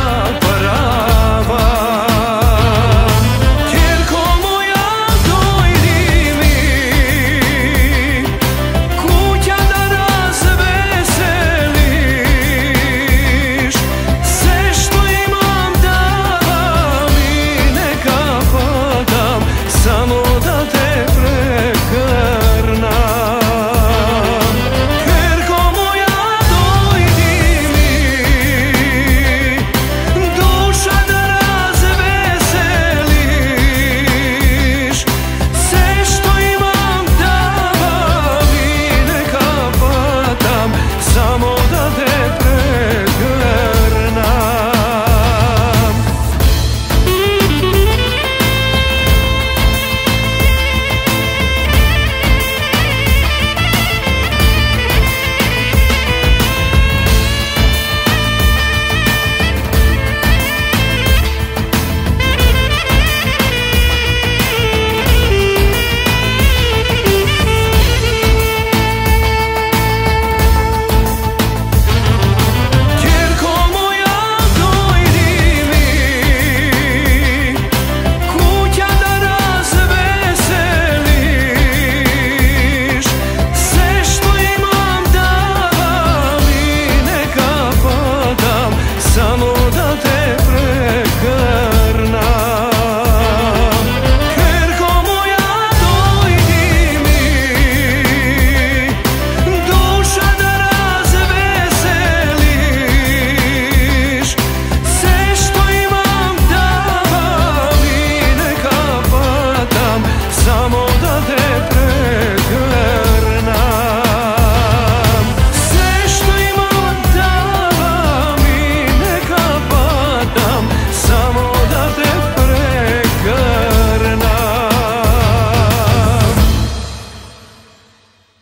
oh